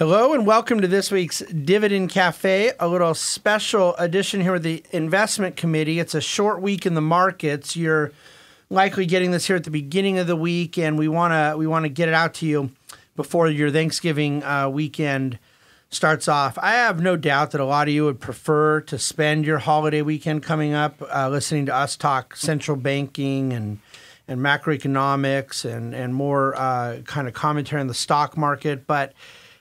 Hello and welcome to this week's Dividend Cafe, a little special edition here with the Investment Committee. It's a short week in the markets. You're likely getting this here at the beginning of the week, and we want to we want to get it out to you before your Thanksgiving uh, weekend starts off. I have no doubt that a lot of you would prefer to spend your holiday weekend coming up uh, listening to us talk central banking and and macroeconomics and and more uh, kind of commentary on the stock market, but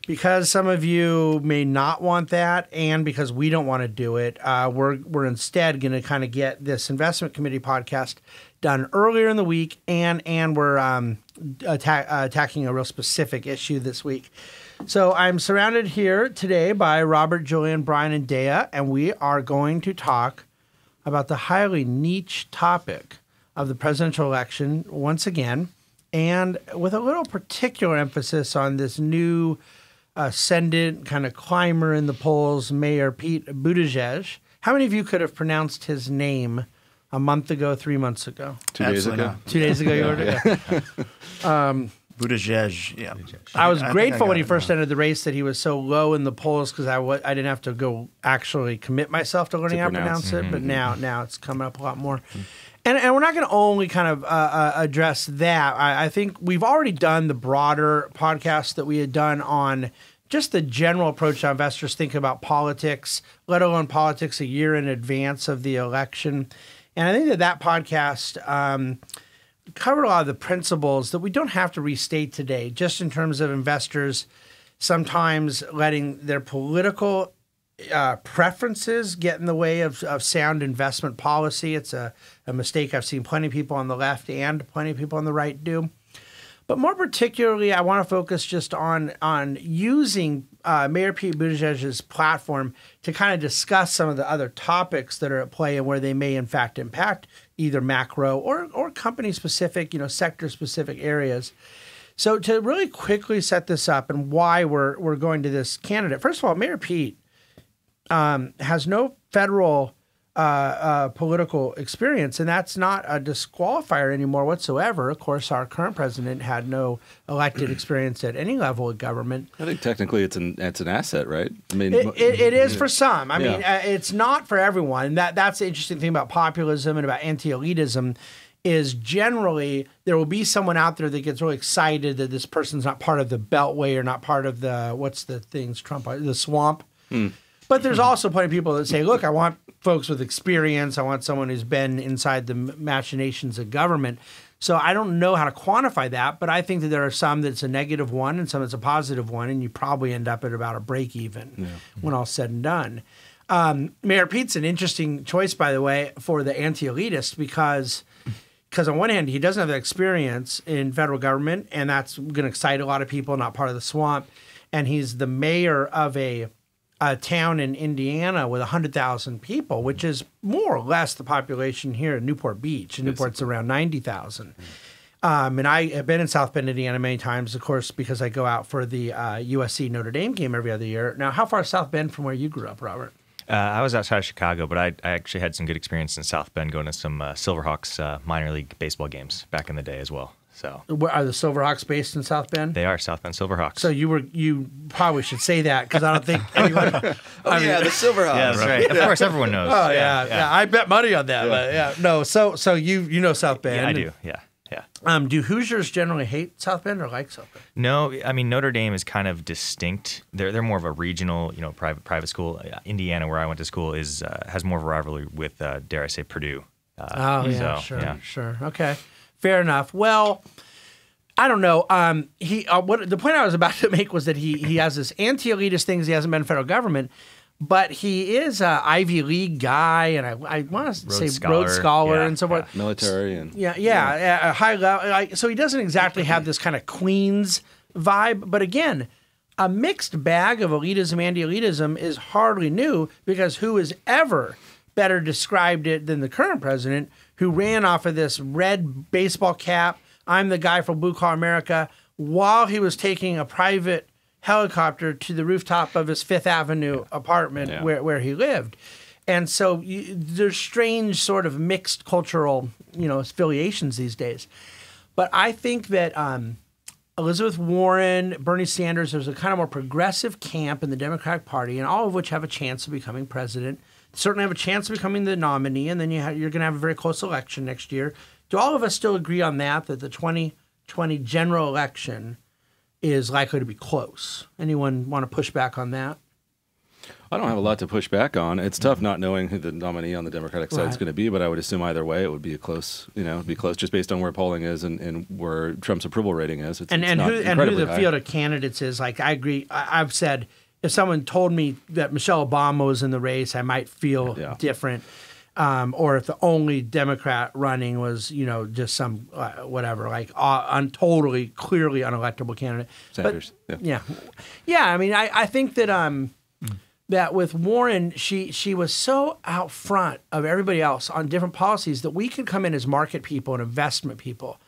because some of you may not want that, and because we don't want to do it, uh, we're we're instead going to kind of get this investment committee podcast done earlier in the week, and and we're um, attack, attacking a real specific issue this week. So I'm surrounded here today by Robert, Julien, Brian, and Deiya, and we are going to talk about the highly niche topic of the presidential election once again, and with a little particular emphasis on this new ascendant kind of climber in the polls, Mayor Pete Buttigieg. How many of you could have pronounced his name a month ago, three months ago? Two days ago. not. Two days ago, you were. Um, Buttigieg, yeah. I was think grateful got when he first now. entered the race that he was so low in the polls because I w- I didn't have to go actually commit myself to learning how to pronounce. pronounce it. But mm-hmm. now now it's coming up a lot more. Mm-hmm. And, and we're not going to only kind of uh, uh, address that. I, I think we've already done the broader podcast that we had done on just the general approach how investors think about politics, let alone politics a year in advance of the election. And I think that that podcast um, covered a lot of the principles that we don't have to restate today, just in terms of investors sometimes letting their political uh, preferences get in the way of, of sound investment policy. It's a, a mistake I've seen plenty of people on the left and plenty of people on the right do. But more particularly, I want to focus just on on using uh, Mayor Pete Buttigieg's platform to kind of discuss some of the other topics that are at play and where they may in fact impact either macro or or company specific, you know, sector specific areas. So to really quickly set this up and why we're we're going to this candidate. First of all, Mayor Pete um, has no federal uh, uh, political experience, and that's not a disqualifier anymore whatsoever. Of course, our current president had no elected experience at any level of government. I think technically it's an it's an asset, right? I mean, It, it, it is for some. I mean, uh, it's not for everyone. That that's the interesting thing about populism and about anti-elitism is generally there will be someone out there that gets really excited that this person's not part of the beltway or not part of the what's the things Trump the swamp. But there's also plenty of people that say, look, I want folks with experience. I want someone who's been inside the machinations of government. So I don't know how to quantify that, but I think that there are some that's a negative one and some that's a positive one, and you probably end up at about a break even when all's said and done. Um, Mayor Pete's an interesting choice, by the way, for the anti-elitist because because on one hand he doesn't have the experience in federal government, and that's going to excite a lot of people, not part of the swamp, and he's the mayor of a a town in Indiana with 100,000 people, which is more or less the population here in Newport Beach. And Newport's around 90,000. Um, and I have been in South Bend, Indiana many times, of course, because I go out for the uh, USC Notre Dame game every other year. Now, how far South Bend from where you grew up, Robert? Uh, I was outside of Chicago, but I, I actually had some good experience in South Bend going to some uh, Silverhawks uh, minor league baseball games back in the day as well. So Where, are the Silverhawks based in South Bend? they are South Bend Silverhawks. so you were you probably should say that because I don't think anyone. oh yeah, the Silverhawks. yeah, that's right. Of course, everyone knows. Oh yeah, yeah, I bet money on that. But yeah, no. So so you you know South Bend. Yeah, I do. Yeah, yeah. Um, do Hoosiers generally hate South Bend or like South Bend? No, I mean Notre Dame is kind of distinct. They're they're more of a regional, you know, private private school. Uh, Indiana, where I went to school, is uh, has more of a rivalry with, uh, dare I say, Purdue. Uh, Oh yeah, so, sure, yeah. sure. Okay, fair enough. Well, I don't know. Um, he uh, what the point I was about to make was that he he has this anti-elitist things. He hasn't been in federal government, but he is a Ivy League guy, and I I want to say Scholar, Rhodes Scholar yeah, and so forth. military and Yeah, yeah, yeah. a high level. Like, so he doesn't exactly have this kind of Queens vibe, but again, a mixed bag of elitism and elitism is hardly new because who has ever better described it than the current president, who ran off of this red baseball cap? I'm the guy from Blue Collar America while he was taking a private helicopter to the rooftop of his Fifth Avenue apartment Yeah. where, where he lived. And so you, there's strange sort of mixed cultural, you know, affiliations these days. But I think that um, Elizabeth Warren, Bernie Sanders. There's a kind of more progressive camp in the Democratic Party, and all of which have a chance of becoming president. Certainly have a chance of becoming the nominee, and then you have, you're going to have a very close election next year. Do all of us still agree on that? That the 2020 general election is likely to be close. Anyone want to push back on that? I don't have a lot to push back on. It's tough not knowing who the nominee on the Democratic side is going to be, but I would assume either way it would be a close, you know, be close just based on where polling is and, and where Trump's approval rating is. It's, and it's and who and who the high. field of candidates is. Like I agree. I, I've said if someone told me that Michelle Obama was in the race, I might feel Yeah. different. Um, or if the only Democrat running was, you know, just some uh, whatever, like uh, un, totally clearly unelectable candidate. But- Sanders, yeah. yeah, yeah. I mean, I, I think that um, that with Warren, she she was so out front of everybody else on different policies that we could come in as market people and investment people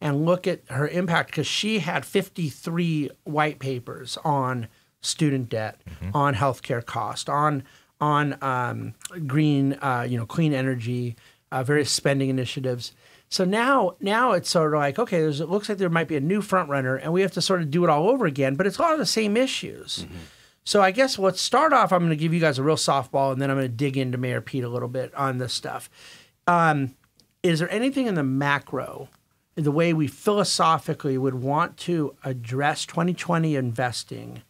and look at her impact because she had 53 white papers on student debt, on healthcare cost, on on um, green, uh, you know, clean energy, uh, various spending initiatives. So now, now it's sort of like okay, there's, it looks like there might be a new front runner, and we have to sort of do it all over again. But it's a lot of the same issues. So I guess let's start off. I'm going to give you guys a real softball, and then I'm going to dig into Mayor Pete a little bit on this stuff. Um, is there anything in the macro, in the way we philosophically would want to address 2020 investing,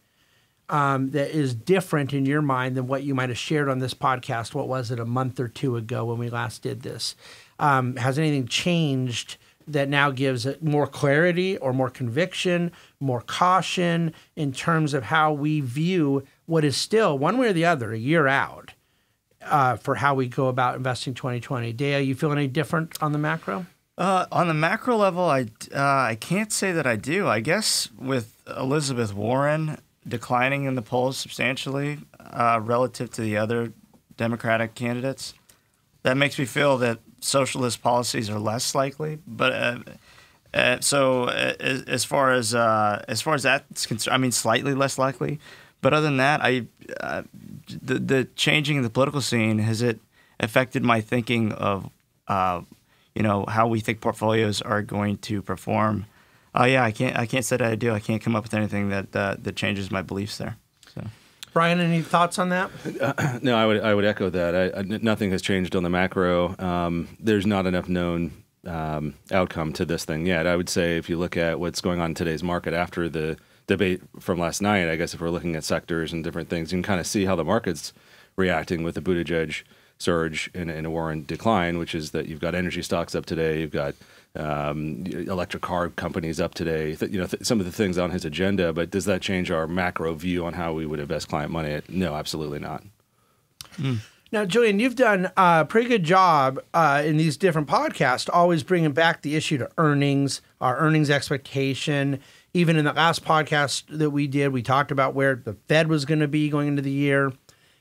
um, that is different in your mind than what you might have shared on this podcast? What was it a month or two ago when we last did this? Um, has anything changed? That now gives it more clarity or more conviction, more caution in terms of how we view what is still, one way or the other, a year out uh, for how we go about investing 2020. Deiya, you feel any different on the macro? Uh, on the macro level, I uh, I can't say that I do. I guess with Elizabeth Warren declining in the polls substantially uh, relative to the other Democratic candidates, that makes me feel that socialist policies are less likely. But uh, uh, so uh, as, as far as uh, as far as that's concerned, I mean slightly less likely. But other than that, I uh, the the changing in the political scene has it affected my thinking of you know how we think portfolios are going to perform. Oh yeah, I can't I can't say that I do. I can't come up with anything that uh, that changes my beliefs there. So. Brian, any thoughts on that? No, I would I would echo that. I, I, nothing has changed on the macro. Um, there's not enough known um, outcome to this thing yet. I would say if you look at what's going on in today's market after the debate from last night, I guess if we're looking at sectors and different things, you can kind of see how the market's reacting with the Buttigieg surge and, and a Warren decline, which is that you've got energy stocks up today, you've got um, electric car companies up today. Th- you know, th- some of the things on his agenda. But does that change our macro view on how we would invest client money? No, absolutely not. Now, Julien, you've done a pretty good job uh, in these different podcasts, always bringing back the issue to earnings, our earnings expectation. Even in the last podcast that we did, we talked about where the Fed was going to be going into the year.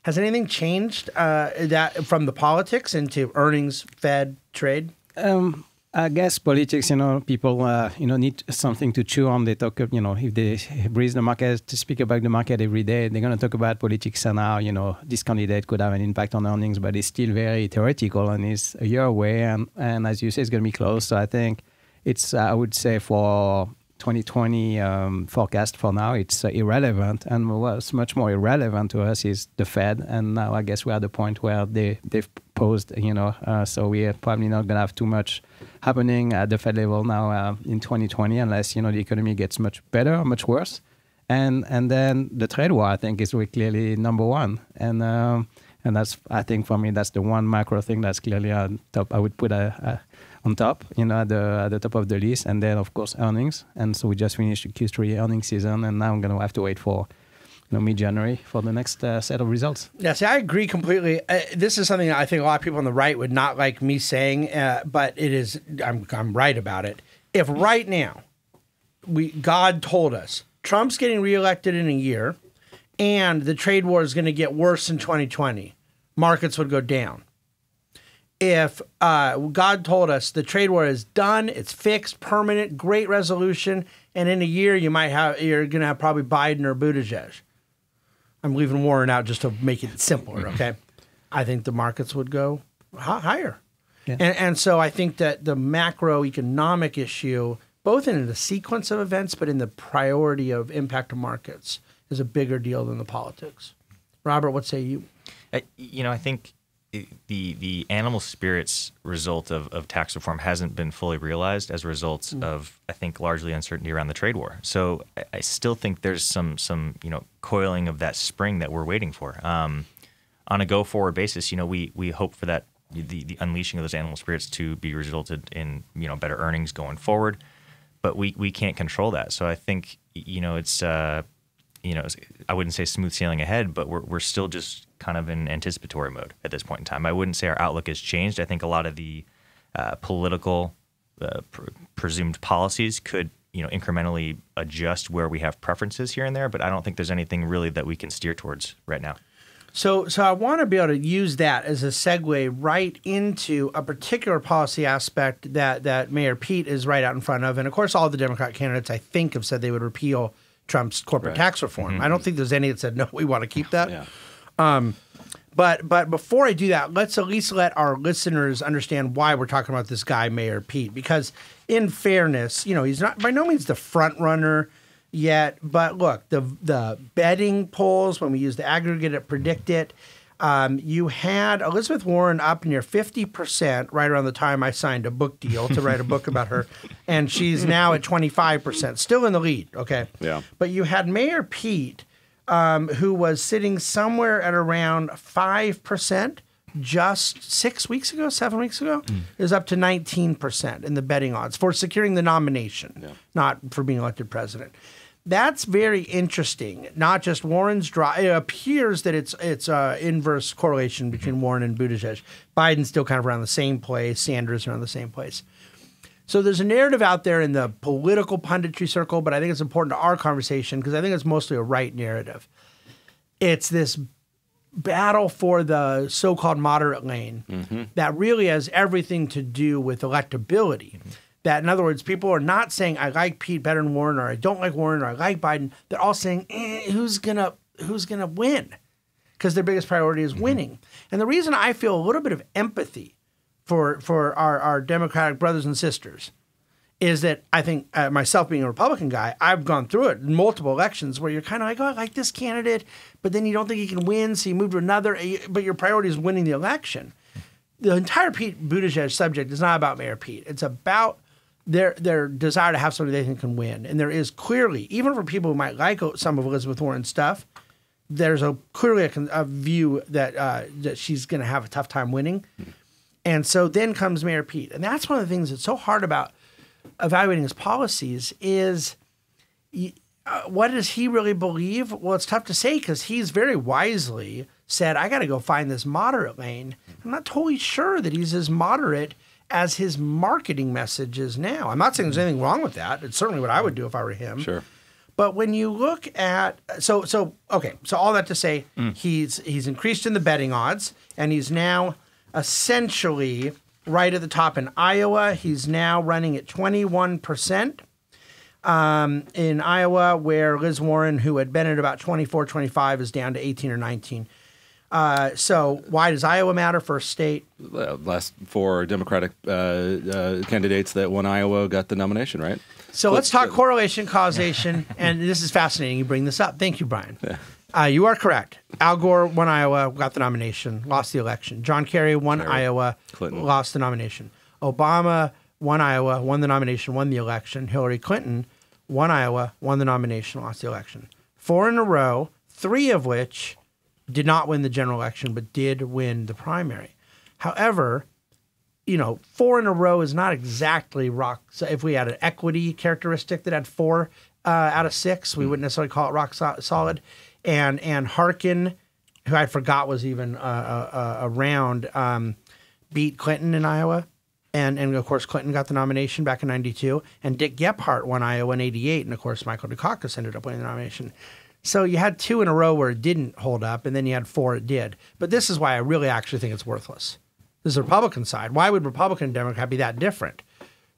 Has anything changed uh, that from the politics into earnings, Fed, trade? Um, I guess politics, you know, people, uh, you know, need something to chew on. They talk, you know, if they breeze the market to speak about the market every day, they're going to talk about politics and how, you know, this candidate could have an impact on earnings, but it's still very theoretical and it's a year away. And, and as you say, it's going to be close. So I think it's, uh, I would say, for 2020 um, forecast for now, it's uh, irrelevant. And what's much more irrelevant to us is the Fed. And now I guess we're at the point where they, they've posed, you know, uh, so we're probably not going to have too much happening at the Fed level now uh, in 2020 unless, you know, the economy gets much better or much worse. And, and then the trade war, I think, is really clearly number one. And, um, and that's, I think for me, that's the one macro thing that's clearly on top. I would put a, a on top, you know, at the at the top of the list, and then of course earnings. And so we just finished Q3 earnings season, and now I'm going to have to wait for, you know, mid-January for the next uh, set of results. Yeah, see, I agree completely. Uh, this is something I think a lot of people on the right would not like me saying, uh, but it is. I'm I'm right about it. If right now, we God told us Trump's getting reelected in a year, and the trade war is going to get worse in 2020, markets would go down. If uh, God told us the trade war is done, it's fixed, permanent, great resolution, and in a year you might have you're going to have probably Biden or Buttigieg. I'm leaving Warren out just to make it simpler. Okay, I think the markets would go higher, Yeah. and and so I think that the macroeconomic issue both in the sequence of events, but in the priority of impact to markets, is a bigger deal than the politics. Robert, what say you? I, you know, I think the the animal spirits result of, of tax reform hasn't been fully realized as a result of I think largely uncertainty around the trade war. So I, I still think there's some some you know coiling of that spring that we're waiting for. Um, on a go forward basis, you know, we we hope for that the, the unleashing of those animal spirits to be resulted in you know better earnings going forward, but we we can't control that. So I think you know it's. Uh, you know, I wouldn't say smooth sailing ahead, but we're, we're still just kind of in anticipatory mode at this point in time. I wouldn't say our outlook has changed. I think a lot of the uh, political uh, pr- presumed policies could, you know, incrementally adjust where we have preferences here and there, but I don't think there's anything really that we can steer towards right now. So, so I want to be able to use that as a segue right into a particular policy aspect that that Mayor Pete is right out in front of, and of course, all the Democrat candidates I think have said they would repeal Trump's corporate Right. tax reform. I mm-hmm. don't think there's any that said no, we want to keep that. Yeah. Um, but but before I do that, let's at least let our listeners understand why we're talking about this guy, Mayor Pete. Because in fairness, you know, he's not by no means the front runner yet. But look, the the betting polls when we use the aggregate at PredictIt. Um, you had Elizabeth Warren up near 50% right around the time I signed a book deal to write a book about her. And she's now at 25%, still in the lead. Okay. Yeah. But you had Mayor Pete, um, who was sitting somewhere at around 5% just six weeks ago, seven weeks ago, is up to 19% in the betting odds for securing the nomination, not for being elected president. That's very interesting. Not just Warren's draw. It appears that it's it's uh, inverse correlation between mm-hmm. Warren and Buttigieg. Biden's still kind of around the same place. Sanders around the same place. So there's a narrative out there in the political punditry circle, but I think it's important to our conversation because I think it's mostly a right narrative. It's this battle for the so-called moderate lane mm-hmm. that really has everything to do with electability. Mm-hmm. That, in other words, people are not saying I like Pete better than Warren, or I don't like Warren, or I like Biden. They're all saying eh, who's gonna who's gonna win because their biggest priority is winning. And the reason I feel a little bit of empathy for for our, our Democratic brothers and sisters is that I think uh, myself being a Republican guy, I've gone through it in multiple elections where you're kind of like, oh, I like this candidate, but then you don't think he can win, so you move to another, uh, but your priority is winning the election. The entire Pete Buttigieg subject is not about Mayor Pete. It's about their their desire to have somebody they think can win. And there is clearly, even for people who might like some of Elizabeth Warren's stuff, there's a clearly a, a view that uh, that she's going to have a tough time winning. And so then comes Mayor Pete, and that's one of the things that's so hard about evaluating his policies is uh, what does he really believe? Well, it's tough to say because he's very wisely said, I got to go find this moderate lane. I'm not totally sure that he's as moderate as his marketing message is now. I'm not saying there's anything wrong with that. It's certainly what I would do if I were him. Sure. But when you look at so so okay, so all that to say he's he's increased in the betting odds and he's now essentially right at the top in Iowa. He's now running at 21% um, in Iowa, where Liz Warren, who had been at about 24, 25, is down to 18 or 19. Uh, so why does Iowa matter for a state? Last four Democratic uh, uh, candidates that won Iowa got the nomination, right? So let's talk correlation, causation, and this is fascinating. You bring this up. Thank you, Brian. Uh, you are correct. Al Gore won Iowa, got the nomination, lost the election. John Kerry won Kerry. Iowa, Clinton. lost the nomination. Obama won Iowa, won the nomination, won the election. Hillary Clinton won Iowa, won the nomination, lost the election. Four in a row, three of which did not win the general election, but did win the primary. However, you know, four in a row is not exactly rock. So if we had an equity characteristic that had four uh, out of six, we wouldn't necessarily call it rock so- solid. And and Harkin, who I forgot was even uh, uh, uh, around, um, beat Clinton in Iowa. And, and of course, Clinton got the nomination back in 92. And Dick Gephardt won Iowa in 88. And of course, Michael Dukakis ended up winning the nomination. So you had two in a row where it didn't hold up, and then you had four it did. But this is why I really actually think it's worthless. This is the Republican side. Why would Republican and Democrat be that different?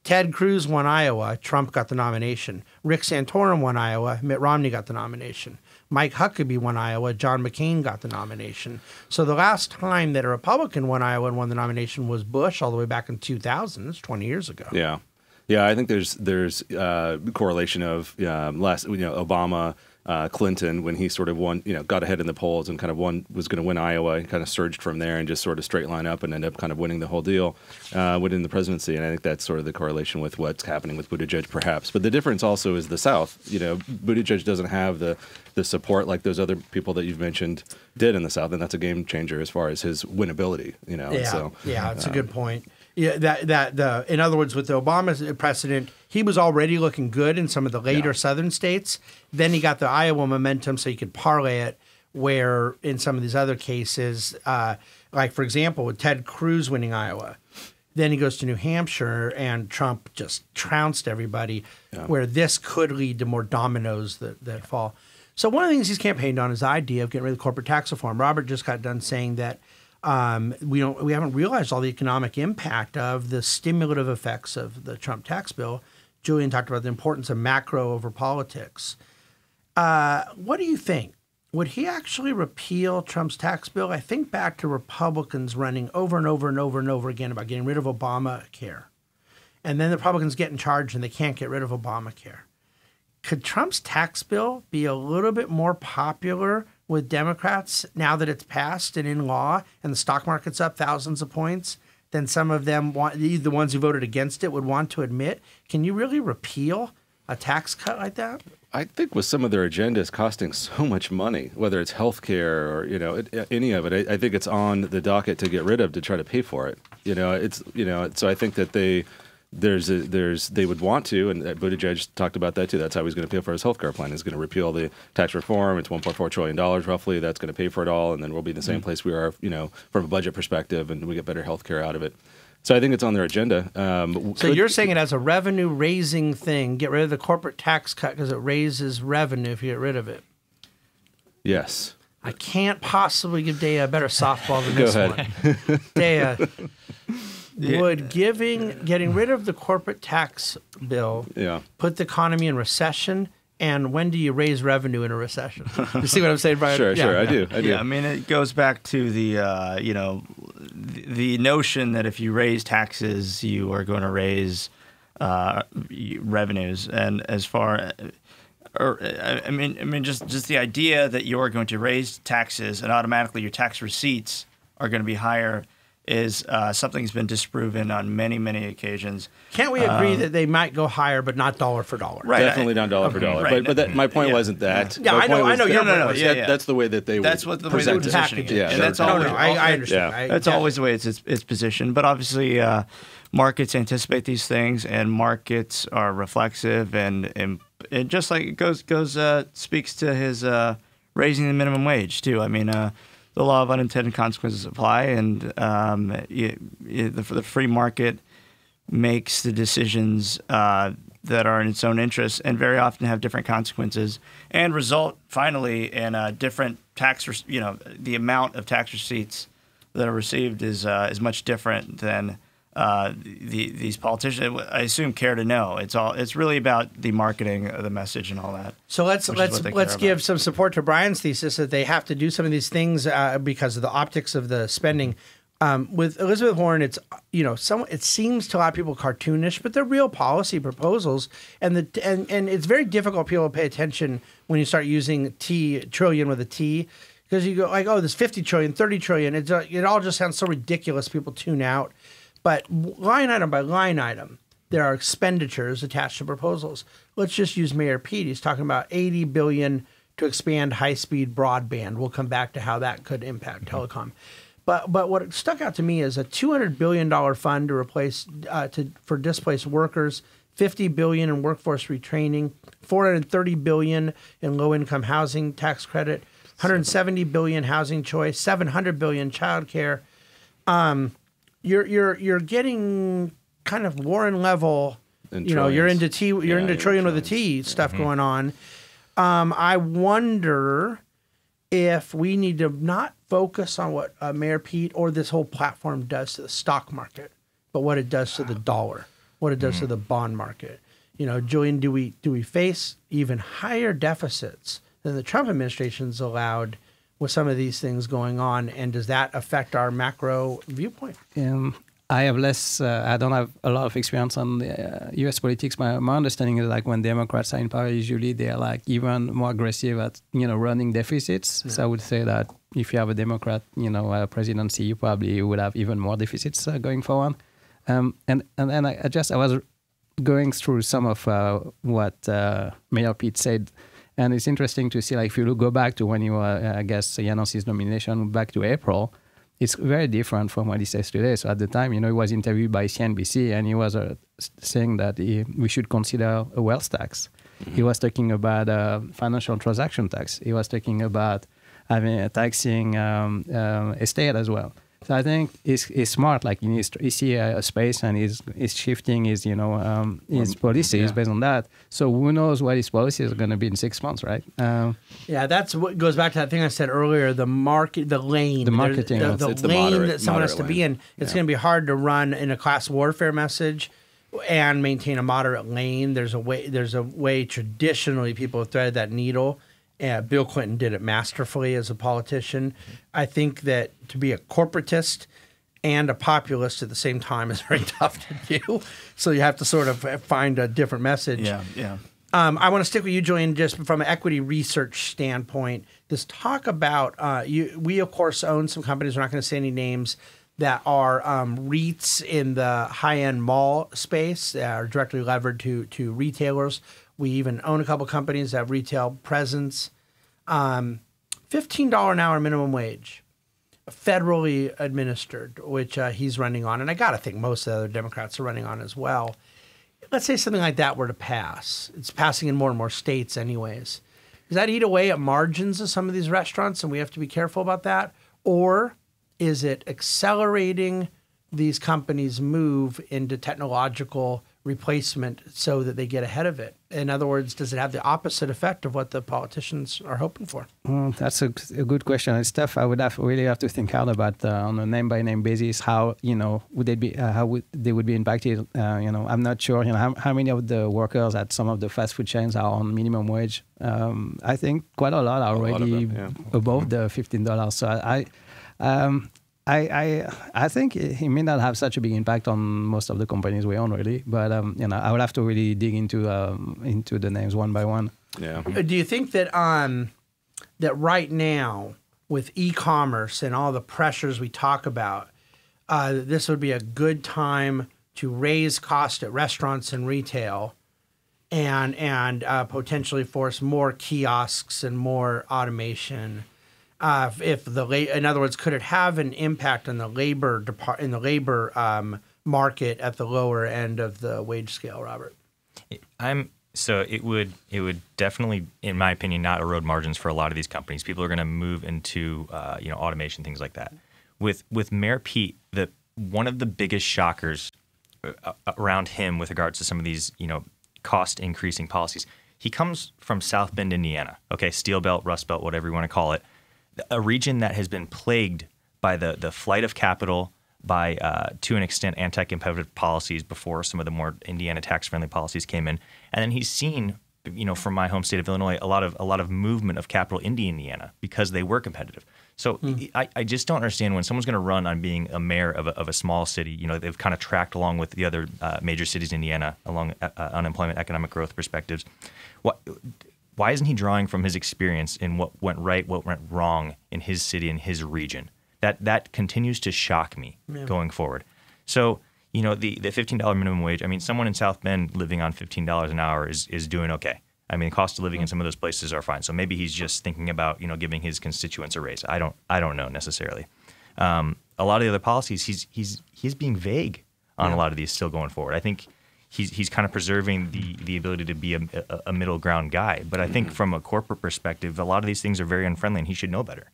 Ted Cruz won Iowa. Trump got the nomination. Rick Santorum won Iowa. Mitt Romney got the nomination. Mike Huckabee won Iowa. John McCain got the nomination. So the last time that a Republican won Iowa and won the nomination was Bush all the way back in 2000. That's 20 years ago. Yeah. Yeah, I think there's there's uh, correlation of last you know Obama. Uh, Clinton, when he sort of won, you know, got ahead in the polls and kind of won, was going to win Iowa, and kind of surged from there and just sort of straight line up and end up kind of winning the whole deal, uh, winning the presidency. And I think that's sort of the correlation with what's happening with Buttigieg, perhaps. But the difference also is the South. You know, Buttigieg doesn't have the the support like those other people that you've mentioned did in the South, and that's a game changer as far as his winnability. You know, Yeah, so yeah, it's a um, good point. Yeah, that that the in other words, with the Obama precedent, he was already looking good in some of the later Yeah. southern states. Then he got the Iowa momentum, so he could parlay it. Where in some of these other cases, uh, like for example, with Ted Cruz winning Iowa, then he goes to New Hampshire and Trump just trounced everybody. Yeah. Where this could lead to more dominoes that, that fall. So one of the things he's campaigned on is the idea of getting rid of corporate tax reform. Robert just got done saying that um, we don't we haven't realized all the economic impact of the stimulative effects of the Trump tax bill. Julien talked about the importance of macro over politics. Uh, what do you think? Would he actually repeal Trump's tax bill? I think back to Republicans running over and over and over and over again about getting rid of Obamacare. And then the Republicans get in charge and they can't get rid of Obamacare. Could Trump's tax bill be a little bit more popular with Democrats now that it's passed and in law and the stock market's up thousands of points than some of them want the ones who voted against it would want to admit? Can you really repeal a tax cut like that? I think with some of their agendas costing so much money, whether it's healthcare or you know it, any of it, I, I think it's on the docket to get rid of to try to pay for it. You know, it's you know, so I think that they there's a, there's they would want to, and Buttigieg talked about that too. That's how he's going to pay for his healthcare plan. He's going to repeal the tax reform. It's 1.4 trillion dollars roughly. That's going to pay for it all, and then we'll be in the same place we are, you know, from a budget perspective, and we get better healthcare out of it. So I think it's on their agenda. Um, So could- you're saying it as a revenue raising thing, get rid of the corporate tax cut because it raises revenue if you get rid of it. yes. I can't possibly give Deiya a better softball than Go this ahead. one. Deiya, would giving getting rid of the corporate tax bill Yeah. put the economy in recession? And when do you raise revenue in a recession? You see what I'm saying, Brian? Sure, Yeah, sure, I do, I do. Yeah, I mean, it goes back to the uh, you know the, the notion that if you raise taxes, you are going to raise uh, revenues, and as far or I I mean, I mean, just just the idea that you're going to raise taxes and automatically your tax receipts are going to be higher is uh, something that's been disproven on many many occasions. Can't we agree that they might go higher, but not dollar for dollar? Right. Definitely not dollar for dollar. right. But, but that, my point Yeah. wasn't that. Yeah, My I know- I know that- your No, no, no, yeah, yeah. That's the way that they That's would what the way they're present it. positioning it. Yeah, and that's they're- always, No, no, I, I understand. Yeah. I- That's yeah. always the way it's, it's, it's positioned. But obviously, uh, markets anticipate these things, and markets are reflexive, and and, and just like it goes goes uh, speaks to his uh, raising the minimum wage too. I mean, uh, the law of unintended consequences apply, and um, you, you, the, the free market makes the decisions uh, that are in its own interest and very often have different consequences and result finally in a different tax, rec- you know, the amount of tax receipts that are received is uh, is much different than uh, the, these politicians. I assume care to know. It's all. It's really about the marketing of the message and all that. So let's let's let's give about. some support to Brian's thesis that they have to do some of these things uh, because of the optics of the spending. Um, with Elizabeth Warren, it's you know some it seems to a lot of people cartoonish, but they're real policy proposals, and the and and it's very difficult people to pay attention when you start using T trillion with a T because you go like oh there's 50 trillion, 30 trillion. It's uh, it all just sounds so ridiculous. People tune out, but line item by line item, there are expenditures attached to proposals. Let's just use Mayor Pete. He's talking about 80 billion to expand high-speed broadband. We'll come back to how that could impact telecom. But but what stuck out to me is a 200 billion dollar fund to replace uh, to for displaced workers, 50 billion in workforce retraining, 430 billion in low-income housing tax credit, 170 billion housing choice, 700 billion childcare you're you're you're getting kind of Warren level. In you know, you're into T. You're Yeah, into trillion with a. T stuff going on. Um, I wonder if we need to not focus on what uh, Mayor Pete or this whole platform does to the stock market, but what it does to the dollar, what it does to the bond market. You know, Julien, do we do we face even higher deficits than the Trump administration's allowed with some of these things going on, and does that affect our macro viewpoint? Um, I have less. Uh, I don't have a lot of experience on the, uh, U.S. politics. My, my understanding is like when Democrats are in power, usually they're like even more aggressive at you know running deficits. Yeah. So I would say that if you have a Democrat, you know, uh, presidency, you probably would have even more deficits uh, going forward. Um, and and then I, I, just I was going through some of uh, what uh, Mayor Pete said. And it's interesting to see, like, if you go back to when you, uh, I guess, he announced his nomination back to April, it's very different from what he says today. So at the time, you know, he was interviewed by CNBC and he was uh, saying that he, we should consider a wealth tax. Mm-hmm. He was talking about a financial transaction tax. He was talking about having a taxing um, um, estate as well. So I think it's, he's smart. Like he, he see a, space and he's, he's shifting his you know um, his policies yeah. based on that. So who knows what his policies are going to be in six months, right? Um, yeah, that's what goes back to that thing I said earlier. The market, the lane, the marketing, the, the, the lane moderate, that someone has to lane. be in. It's yeah. going to be hard to run in a class warfare message and maintain a moderate lane. There's a way. There's a way traditionally people have threaded that needle uh, Bill Clinton did it masterfully as a politician. I think that to be a corporatist and a populist at the same time is very tough to do. So you have to sort of find a different message. Yeah, yeah. Um, I want to stick with you, Julien, just from an equity research standpoint. This talk about uh, you, we of course own some companies. We're not going to say any names that are um, REITs in the high end mall space that are directly levered to to retailers. We even own a couple companies that have retail presence. Um, $15 an hour minimum wage, federally administered, which uh, he's running on. And I got to think most of the other Democrats are running on as well. Let's say something like that were to pass. It's passing in more and more states, anyways. Does that eat away at margins of some of these restaurants and we have to be careful about that? Or is it accelerating these companies' move into technological replacement so that they get ahead of it? In other words, does it have the opposite effect of what the politicians are hoping for? Mm, that's a, a, good question. It's tough. I would have really have to think out about uh, on a name by name basis how you know would they be uh, how would they would be impacted. Uh, you know, I'm not sure. You know, how, how many of the workers at some of the fast food chains are on minimum wage? Um, I think quite a lot are already lot them, yeah. above the fifteen dollars. So I. Um, I, I I think it may not have such a big impact on most of the companies we own, really. But um, you know, I would have to really dig into um, into the names one by one. Yeah. Uh, do you think that um that right now with e-commerce and all the pressures we talk about, uh, this would be a good time to raise cost at restaurants and retail, and and uh, potentially force more kiosks and more automation uh, if the in other words, could it have an impact on the labor depart in the labor um, market at the lower end of the wage scale, Robert? I'm so it would it would definitely, in my opinion, not erode margins for a lot of these companies. People are going to move into uh, you know automation things like that. With with Mayor Pete, the one of the biggest shockers uh, around him with regards to some of these you know cost increasing policies. He comes from South Bend, Indiana. Okay, Steel Belt, Rust Belt, whatever you want to call it a region that has been plagued by the the flight of capital, by uh, to an extent anti-competitive policies before some of the more Indiana tax-friendly policies came in, and then he's seen, you know, from my home state of Illinois, a lot of a lot of movement of capital into Indiana because they were competitive. So mm. I, I just don't understand when someone's going to run on being a mayor of a, of a small city. You know, they've kind of tracked along with the other uh, major cities in Indiana along uh, uh unemployment, economic growth perspectives. What why isn't he drawing from his experience in what went right, what went wrong in his city and his region? That that continues to shock me yeah. going forward. So you know the the fifteen dollar minimum wage. I mean, someone in South Bend living on fifteen dollars an hour is is doing okay. I mean, the cost of living in some of those places are fine. So maybe he's just thinking about you know giving his constituents a raise. I don't I don't know necessarily. Um, a lot of the other policies, he's he's he's being vague on yeah. a lot of these still going forward. I think he's he's kind of preserving the the ability to be a, a, middle ground guy. But I think mm-hmm. from a corporate perspective, a lot of these things are very unfriendly, and he should know better.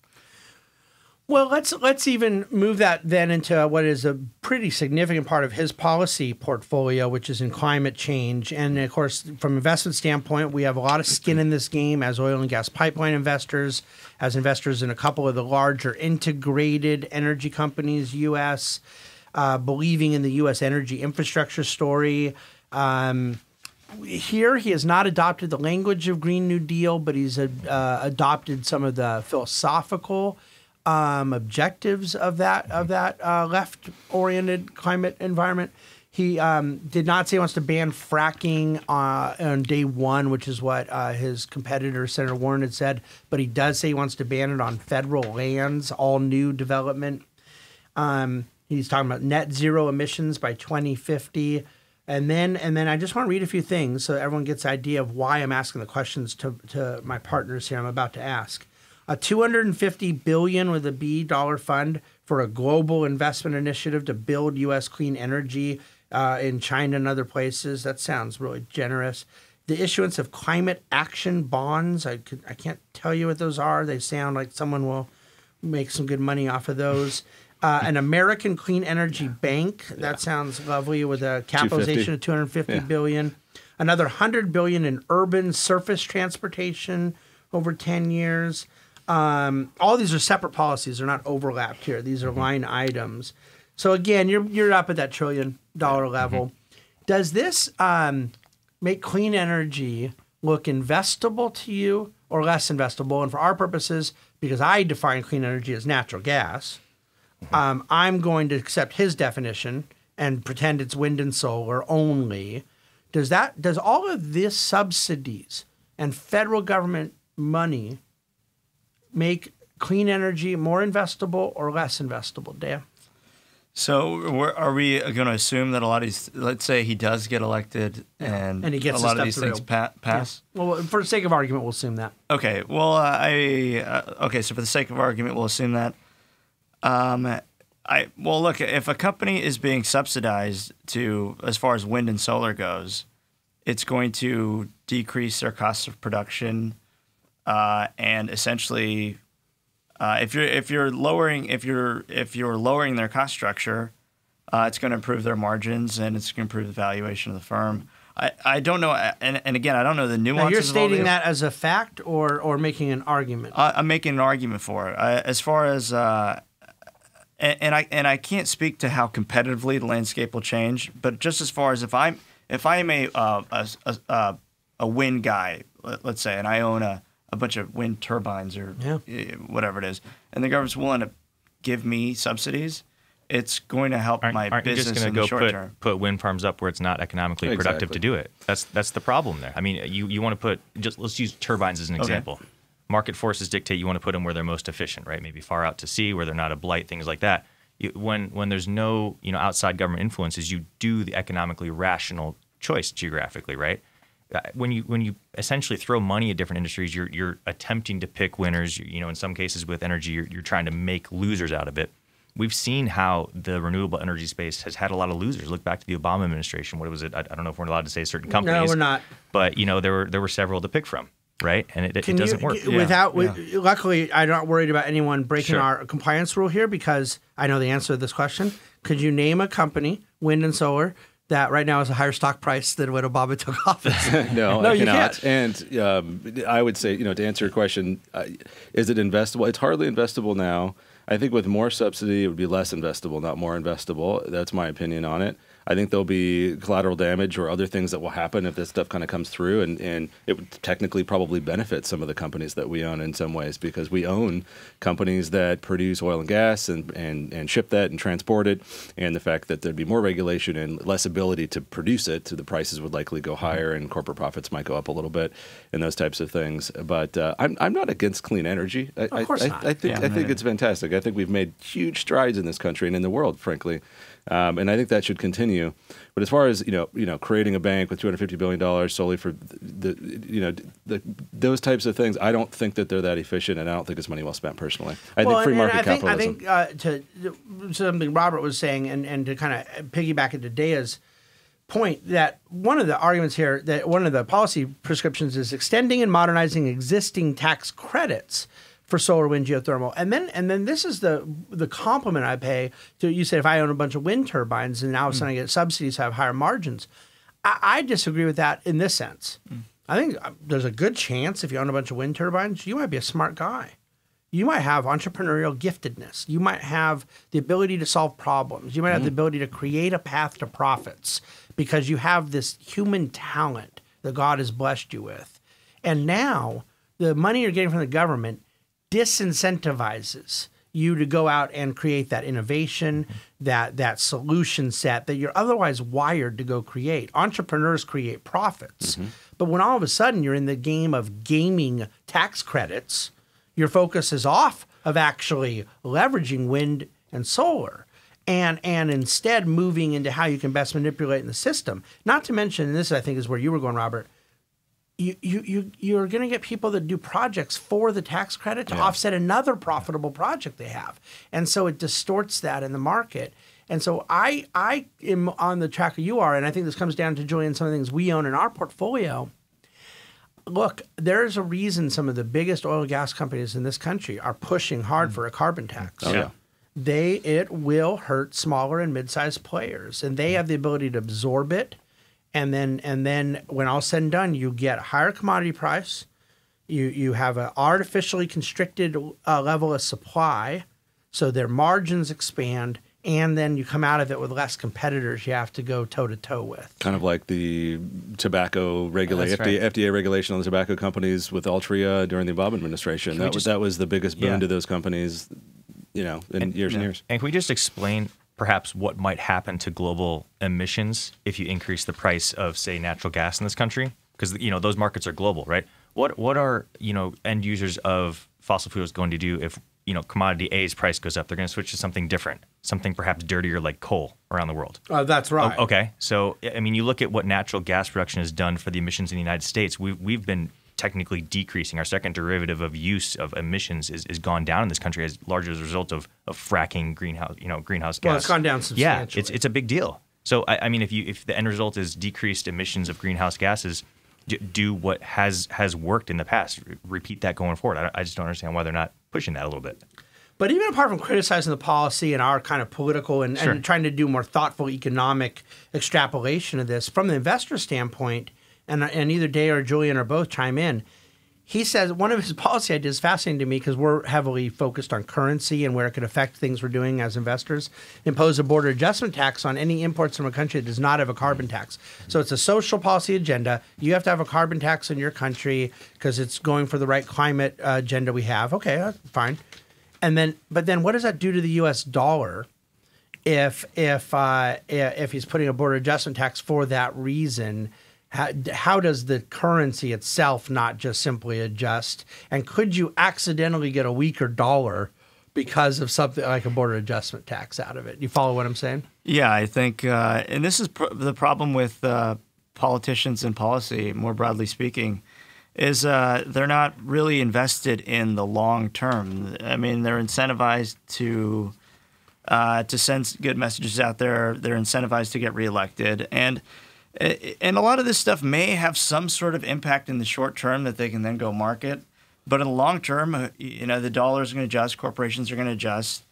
Well, let's let's even move that then into what is a pretty significant part of his policy portfolio, which is in climate change. And of course, from an investment standpoint, we have a lot of skin in this game as oil and gas pipeline investors, as investors in a couple of the larger integrated energy companies, U.S uh, believing in the U.S. energy infrastructure story. Um, here, he has not adopted the language of Green New Deal, but he's uh, adopted some of the philosophical um, objectives of that of that uh, left-oriented climate environment. He um, did not say he wants to ban fracking uh, on day one, which is what uh, his competitor Senator Warren had said. But he does say he wants to ban it on federal lands, all new development. Um, he's talking about net zero emissions by 2050. And then, and then I just want to read a few things so everyone gets an idea of why I'm asking the questions to, to my partners here. I'm about to ask a 250 billion with a B dollar fund for a global investment initiative to build U.S. clean energy uh, in China and other places. That sounds really generous. The issuance of climate action bonds. I could, I can't tell you what those are. They sound like someone will make some good money off of those. Uh, an American Clean Energy Bank. That sounds lovely with a capitalization of 250 Yeah. billion. Another 100 billion in urban surface transportation over 10 years. Um, all these are separate policies. They're not overlapped here. These are line items. So again, you're you're up at that trillion dollar level. Does this um, make clean energy look investable to you or less investable? And for our purposes, because I define clean energy as natural gas, um, I'm going to accept his definition and pretend it's wind and solar only. Does that does all of this subsidies and federal government money make clean energy more investable or less investable, Dan? So, we're, are we going to assume that a lot of these, let's say he does get elected and, And he gets a lot of these things through. pa- pass? Well, for the sake of argument, we'll assume that. Okay. Well, uh, I uh, okay. So for the sake of argument, we'll assume that. Um, I well, look. If a company is being subsidized to as far as wind and solar goes, it's going to decrease their cost of production, uh, and essentially, uh, if you're if you're lowering if you're if you're lowering their cost structure, uh, it's going to improve their margins and it's going to improve the valuation of the firm. I, I don't know, and, and again, I don't know the nuances. Now, you're stating that as a fact or or making an argument. I, I'm making an argument for it. I, as far as uh, and, and I and I can't speak to how competitively the landscape will change, but just as far as if I'm if I am a uh, a, a, a, a wind guy, let, let's say, and I own a, a bunch of wind turbines or Yeah. eh, whatever it is, and the government's willing to give me subsidies, it's going to help Aren't, my aren't you business just going in to the go short put, term. put wind farms up where it's not economically productive to do it? That's that's the problem there. I mean, you, you want to put just let's use turbines as an example. Market forces dictate you want to put them where they're most efficient, right? Maybe far out to sea where they're not a blight, things like that. You, when when there's no you know outside government influences, you do the economically rational choice geographically, right? Uh, When you when you essentially throw money at different industries, you're you're attempting to pick winners. You, you know, in some cases with energy, you're, you're trying to make losers out of it we've seen how the renewable energy space has had a lot of losers. Look back to the Obama administration. What was it? I, I don't know if we're allowed to say certain companies. No, we're not. But you know, there were there were several to pick from, right? And it, it Can doesn't you, work. g- without? With, luckily, I'm not worried about anyone breaking Sure. our compliance rule here because I know the answer to this question. Could you name a company, wind and solar, that right now has a higher stock price than when Obama took office? no, No, I you cannot. And um, I would say, you know, to answer your question, uh, is it investable? It's hardly investable now. I think with more subsidy, it would be less investable, not more investable. That's my opinion on it. I think there'll be collateral damage or other things that will happen if this stuff kind of comes through, and, and it would technically probably benefit some of the companies that we own in some ways because we own companies that produce oil and gas and, and, and ship that and transport it, and the fact that there'd be more regulation and less ability to produce it, so the prices would likely go higher and corporate profits might go up a little bit and those types of things. But uh, I'm, I'm not against clean energy. I, Of course I, not. I, I think Yeah, I think it's fantastic. I think we've made huge strides in this country and in the world, frankly, um, and I think that should continue. But as far as you know, you know, creating a bank with 250 billion dollars solely for the, you know the, those types of things, I don't think that they're that efficient, and I don't think it's money well spent. Personally, I well, think free market I think, capitalism. I think uh, to something Robert was saying, and, and to kind of piggyback into Deiya's point, that one of the arguments here, that one of the policy prescriptions is extending and modernizing existing tax credits for solar, wind, geothermal, and then and then this is the the compliment I pay to you. Said if I own a bunch of wind turbines and now all of a sudden I get subsidies, I have higher margins. I, I disagree with that in this sense. I think uh, there's a good chance if you own a bunch of wind turbines, you might be a smart guy you might have entrepreneurial giftedness. You might have the ability to solve problems. You might have the ability to create a path to profits because you have this human talent that God has blessed you with. And now the money you're getting from the government disincentivizes you to go out and create that innovation, that that solution set that you're otherwise wired to go create. Entrepreneurs create profits. Mm-hmm. But when all of a sudden you're in the game of gaming tax credits, your focus is off of actually leveraging wind and solar and and instead moving into how you can best manipulate in the system. Not to mention, and this I think is where you were going, Robert. You you you you're going to get people that do projects for the tax credit to offset another profitable project they have, and so it distorts that in the market. And so I I am on the track of you are, and I think this comes down to Julien some of the things we own in our portfolio look, there's a reason some of the biggest oil and gas companies in this country are pushing hard mm. for a carbon tax. Oh, yeah. They it will hurt smaller and mid-sized players, and they mm. have the ability to absorb it, and then and then when all said and done, you get a higher commodity price. You you have an artificially constricted uh, level of supply, so their margins expand, and then you come out of it with less competitors you have to go toe to toe with. Kind of like the tobacco regulation, That's FDA, right. FDA regulation on the tobacco companies with Altria during the Obama administration. we That was just- that was the biggest boon Yeah. to those companies, you know, in years and years. And can we just explain perhaps what might happen to global emissions if you increase the price of, say, natural gas in this country? Because you know those markets are global, right? What what are you know end users of fossil fuels going to do if you know commodity A's price goes up? They're going to switch to something different, something perhaps dirtier like coal around the world. Oh, that's right. O- Okay, so I mean, you look at what natural gas production has done for the emissions in the United States. We've we've been technically decreasing. Our second derivative of use of emissions is, is gone down in this country as largely as a result of, of fracking greenhouse you know greenhouse gas. Well, it's gone down substantially. Yeah, it's it's a big deal. So I, I mean, if you if the end result is decreased emissions of greenhouse gases, d- do what has has worked in the past. Re- repeat that going forward. I, I just don't understand why they're not pushing that a little bit. But even apart from criticizing the policy and our kind of political and, Sure. and trying to do more thoughtful economic extrapolation of this, from the investor standpoint, and, and either Deiya or Julien or both chime in, he says one of his policy ideas is fascinating to me because we're heavily focused on currency and where it could affect things we're doing as investors. Impose a border adjustment tax on any imports from a country that does not have a carbon tax. So it's a social policy agenda. You have to have a carbon tax in your country because it's going for the right climate uh, agenda we have. Okay, that's fine. And then, but then, what does that do to the U.S. dollar if if uh, if he's putting a border adjustment tax for that reason? How, how does the currency itself not just simply adjust? And could you accidentally get a weaker dollar because of something like a border adjustment tax out of it? You follow what I'm saying? Yeah, I think, uh, and this is pr- the problem with uh, politicians and policy, more broadly speaking, is uh, they're not really invested in the long term. I mean, they're incentivized to uh, to send good messages out there. They're incentivized to get reelected, and and a lot of this stuff may have some sort of impact in the short term that they can then go market. But in the long term, uh, you know, the dollars are going to adjust, corporations are going to adjust,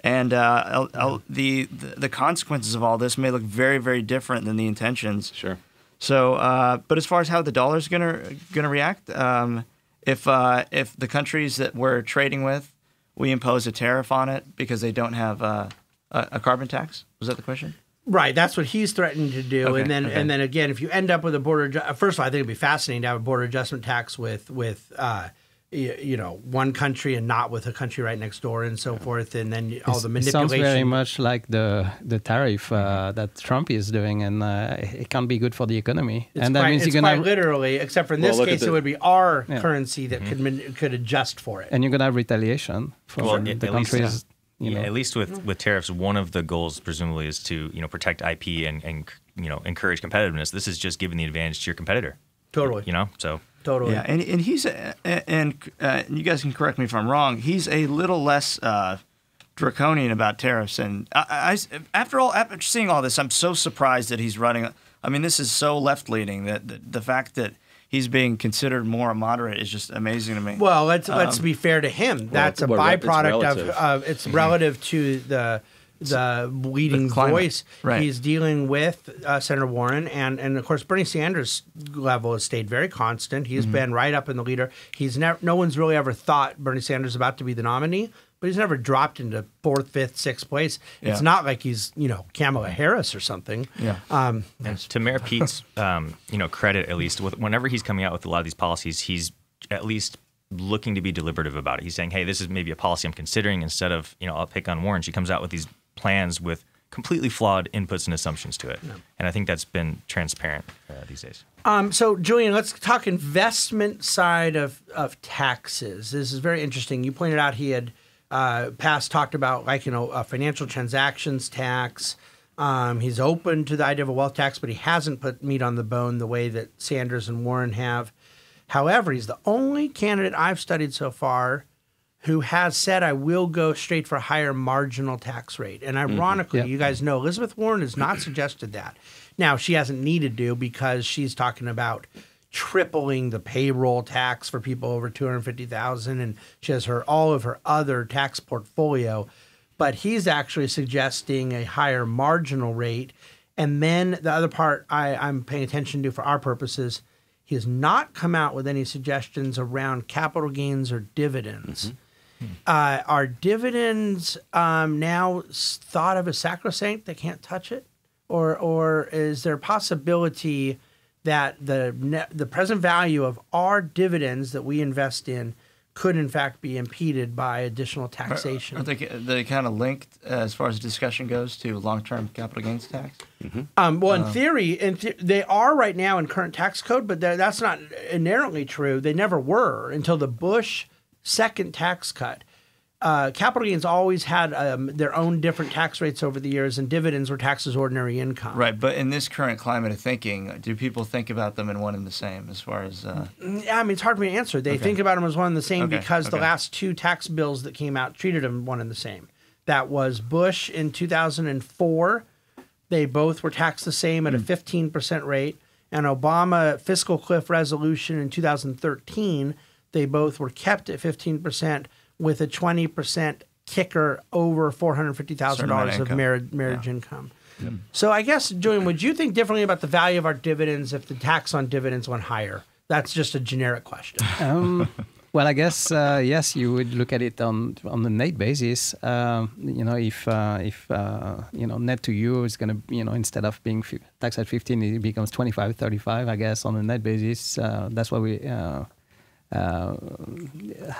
and uh, I'll- I'll- the, the consequences of all this may look very, very different than the intentions. Sure. So, uh, but as far as how the dollar's gonna gonna react, um, if uh, if the countries that we're trading with, we impose a tariff on it because they don't have uh, a, a carbon tax. Was that the question? Right, that's what he's threatening to do, Okay, and then okay. and then again, if you end up with a border, first of all, I think it'd be fascinating to have a border adjustment tax with with uh, you, you know one country and not with a country right next door and so forth, and then all the manipulation. It sounds very much like the the tariff uh, that Trump is doing, and uh, it can't be good for the economy. It's and that quite, means you're gonna literally, except for in Well, this look case, the- it would be our Yeah. currency that could man- could adjust for it. and you're gonna have retaliation from Well, the at- at least, countries. You Yeah, know. at least with, with tariffs, one of the goals presumably is to you know protect IP and, and you know encourage competitiveness. This is just giving the advantage to your competitor. Totally. You know, so Totally. Yeah, and and he's a, and uh, you guys can correct me if I'm wrong. He's a little less uh, draconian about tariffs, and I, I- after all, after seeing all this, I'm so surprised that he's running. I mean, this is so left leaning that the, the fact that he's being considered more moderate is just amazing to me. Well, let's let's be fair to him. That's a well, it's byproduct of, relative. of it's relative to the the leading climate, voice. right. He's dealing with uh, Senator Warren, and and of course Bernie Sanders' level has stayed very constant. Mm-hmm. He's been right up in the leader. He's never. No one's really ever thought Bernie Sanders about to be the nominee. But he's never dropped into fourth, fifth, sixth place. It's Yeah. not like he's, you know, Kamala Harris or something. Yeah. Um, And to Mayor Pete's, um, you know, credit at least, with, whenever he's coming out with a lot of these policies, he's at least looking to be deliberative about it. He's saying, "Hey, this is maybe a policy I'm considering." Instead of you know, I'll pick on Warren. She comes out with these plans with completely flawed inputs and assumptions to it, and I think that's been transparent uh, these days. Um, so, Julien, let's talk investment side of, of taxes. This is very interesting. You pointed out he had uh, past talked about like you know a financial transactions tax. Um, he's open to the idea of a wealth tax, but he hasn't put meat on the bone the way that Sanders and Warren have. However, he's the only candidate I've studied so far who has said I will go straight for a higher marginal tax rate. And ironically, Yep. you guys know Elizabeth Warren has not suggested that. Now, she hasn't needed to because she's talking about tripling the payroll tax for people over 250,000 and she has her all of her other tax portfolio, but he's actually suggesting a higher marginal rate. And then the other part I, I'm paying attention to for our purposes, he has not come out with any suggestions around capital gains or dividends. Uh, are dividends um, now thought of as sacrosanct? They can't touch it, or or is there a possibility that the net, the present value of our dividends that we invest in could in fact be impeded by additional taxation? Are they, they kind of linked uh, as far as the discussion goes to long-term capital gains tax? Um, well, in theory, in the- they are right now in current tax code, but that's not inherently true. They never were until the Bush second tax cut. Uh, capital gains always had um, their own different tax rates over the years, and dividends were taxed as ordinary income. Right, but in this current climate of thinking, do people think about them in one and the same as far as? Uh, Yeah, I mean, it's hard for me to answer. They think about them as one and the same Okay, because the last two tax bills that came out treated them one and the same. That was Bush in 2004. They both were taxed the same Hmm. at a 15% rate. And Obama fiscal cliff resolution in 2013, they both were kept at 15% with a 20% kicker over $450,000 of of income. marriage, marriage income. So I guess, Julien, would you think differently about the value of our dividends if the tax on dividends went higher? That's just a generic question. Um, well, I guess uh, yes, you would look at it on on a net basis. Um, you know, if uh, if uh, you know net to you is going to you know instead of being fi- taxed at 15, it becomes 25, 35. I guess on a net basis, uh, that's what we. Uh, uh,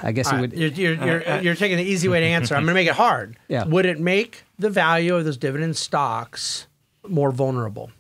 I guess All it right, would. You're, you're, you're, you're taking the easy way to answer. I'm going to make it hard. Yeah. Would it make the value of those dividend stocks more vulnerable?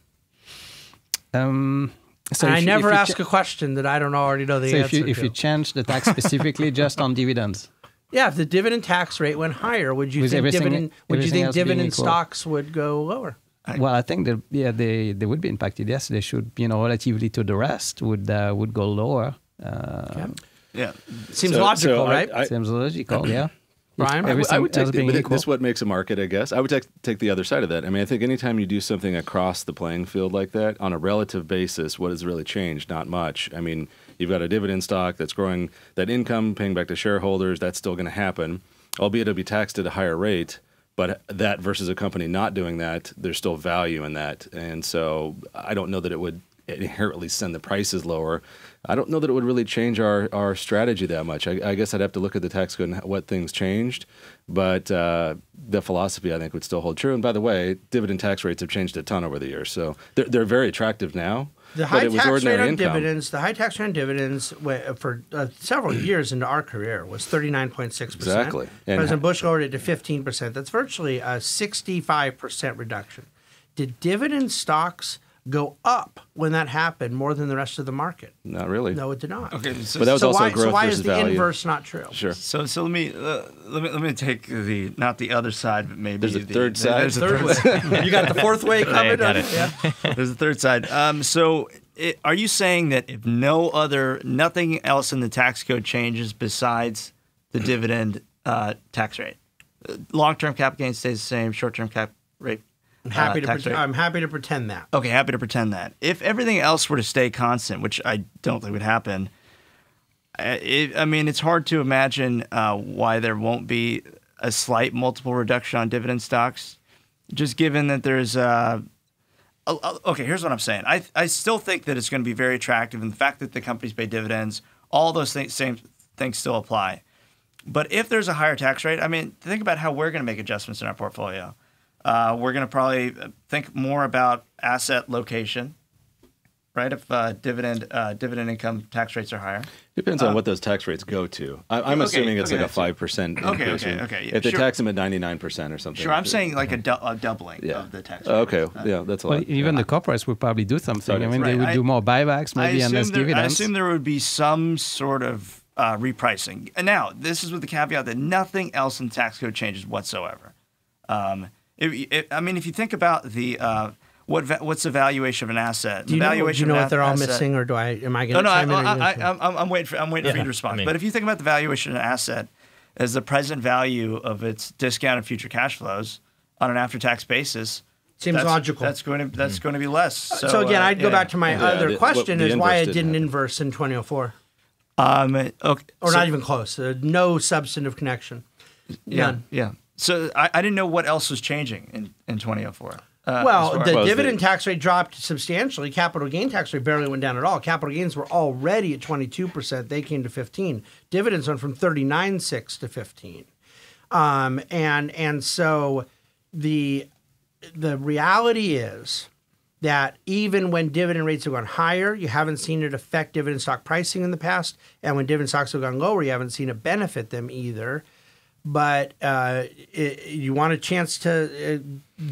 Um, so I you- never you ask cha- a question that I don't already know the So answer if you if you change the tax specifically just on dividends, yeah, if the dividend tax rate went higher, would you With think dividend would you think dividend stocks would go lower? well, I think that yeah, they they would be impacted. Yes, they should. You know, relatively to the rest, would uh, would go lower. Uh, yeah, Seems So- logical, so right? I- Seems logical. Yeah. Brian? I would- I would take the, being but equal. this is what makes a market, I guess. I would take, take the other side of that. I mean, I think anytime you do something across the playing field like that, on a relative basis, what has really changed? Not much. I mean, you've got a dividend stock that's growing, that income paying back to shareholders, that's still going to happen, albeit it'll be taxed at a higher rate. But that versus a company not doing that, there's still value in that. And so I don't know that it would inherently send the prices lower. I don't know that it would really change our, our strategy that much. I, I guess I'd have to look at the tax code and what things changed, but uh, the philosophy I think would still hold true. And by the way, dividend tax rates have changed a ton over the years, so they're, they're very attractive now. The but high tax rate on income. dividends, the high tax rate on dividends for uh, several years into our career was 39.6%. Exactly. And- President Bush lowered it to 15%. That's virtually a 65% reduction. Did dividend stocks go up when that happened more than the rest of the market? Not really. No, it did not. Okay, so- But that was so also why, growth so why versus is the value. inverse not true? Sure. So so let me uh, let me let me take the not the other side, but maybe There's a the, third side? There's a Third third, way. you got the fourth way covered? got on- it. Yeah. there's a third side. Um, so it, are you saying that if no other nothing else in the tax code changes besides the dividend uh, tax rate, long term cap gain stays the same, short term cap rate. I'm happy uh, to pretend. I'm happy to pretend that. Okay, happy to pretend that. If everything else were to stay constant, which I don't think would happen, I- it, I mean, it's hard to imagine uh, why there won't be a slight multiple reduction on dividend stocks, just given that there's. Uh, okay, here's what I'm saying. I I still think that it's going to be very attractive, and the fact that the companies pay dividends, all those things, same things still apply. But if there's a higher tax rate, I mean, think about how we're going to make adjustments in our portfolio. Uh, we're going to probably think more about asset location. right? If uh, dividend uh, dividend income tax rates are higher. Depends on what those tax rates go to. I, I'm Uh, okay, assuming it's okay, like a five percent Okay, increase. okay, when- okay, yeah, If they sure. tax them at ninety nine percent or something. Sure, I'm saying like a, dou- a doubling Yeah. of the tax. Rate. okay. Uh, Yeah, that's a Well, lot. even the corporates would probably do something. I mean, they Right, would I- do more buybacks, maybe, I and less assume, there, I assume there would be some sort of uh, repricing. And now, this is with the caveat that nothing else in the tax code changes whatsoever. Um, if, if, I mean, if you think about the uh, what va- what's the valuation of an asset? Do you the know, valuation do you know what they're all asset- missing, or do I? Am I No, going no, to I, chime in? I, I, I'm, I'm waiting for I'm waiting for you to respond. I mean- but if you think about the valuation of an asset as the present value of its discounted future cash flows on an after-tax basis, Seems that's, logical. That's going to that's going to be less. So, So, again, uh, I'd go yeah. back to my Yeah, other the- question: well, is why inverse it didn't didn't happen. inverse in 2004, Um, okay, or so- not even close. Uh, no substantive connection. Yeah, None. yeah. So I, I didn't know what else was changing in, in 2004. Uh, Well, the Well, dividend the- tax rate dropped substantially. Capital gain tax rate barely went down at all. Capital gains were already at 22%. They came to 15. Dividends went from 39.6 to 15. Um, and and so the the reality is that even when dividend rates have gone higher, you haven't seen it affect dividend stock pricing in the past. And when dividend stocks have gone lower, you haven't seen it benefit them either. But uh, i you want a chance to uh,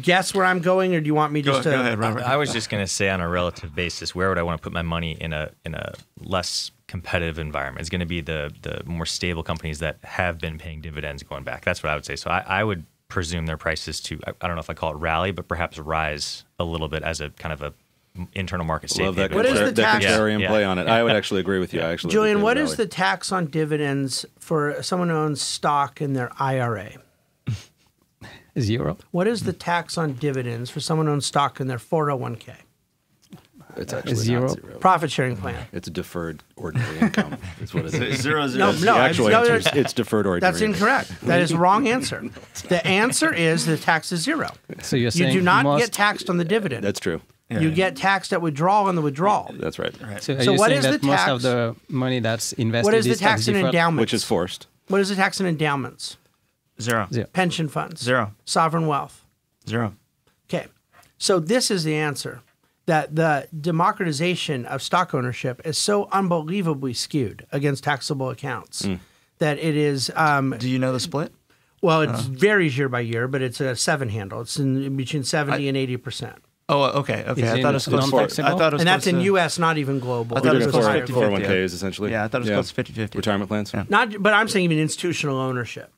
guess where I'm going, or do you want me go, just to? go ahead, Robert. I was just going to say on a relative basis, where would I want to put my money in a in a less competitive environment? It's going to be the the more stable companies that have been paying dividends going back. That's what I would say. So I, I would presume their prices to I, I don't know if I call it rally, but perhaps rise a little bit as a kind of a internal market safe Love that, haven. What is the tax- contrarian Yeah, play on it. I would actually agree with you. I actually, Julien, think what they is the tax on dividends for someone who owns stock in their IRA? Zero. What is the tax on dividends for someone who owns stock in their 401k? It's actually Zero. Not zero. Profit sharing plan. It's a deferred ordinary income. That's what it is. zero, zero, No, zero. no, the actual no, answer is it's deferred ordinary. That's income. incorrect. That is the wrong answer. The answer is the tax is zero. So you're saying You do not most, get taxed on the dividend. That's true. You get taxed at withdrawal on the withdrawal. That's right. So, are So you what saying the that most tax- of the money that's invested What is the tax in endowments? Which is forced. What is the tax in endowments? Zero. Zero. Pension funds. Zero. Sovereign wealth. Zero. Okay. So this is the answer that the democratization of stock ownership is so unbelievably skewed against taxable accounts that it is um, Do you know the split? well it varies year by year but it's a seven handle it's in between 70 and 80 percent Oh, okay, okay. Is I thought it was close. to- non-taxable? I thought it was and that's in to- us not even global I thought it was It's close to higher 50. global. 401ks essentially. Yeah, I thought it was close to 50-50. Retirement plans. Yeah. not but i'm saying even institutional ownership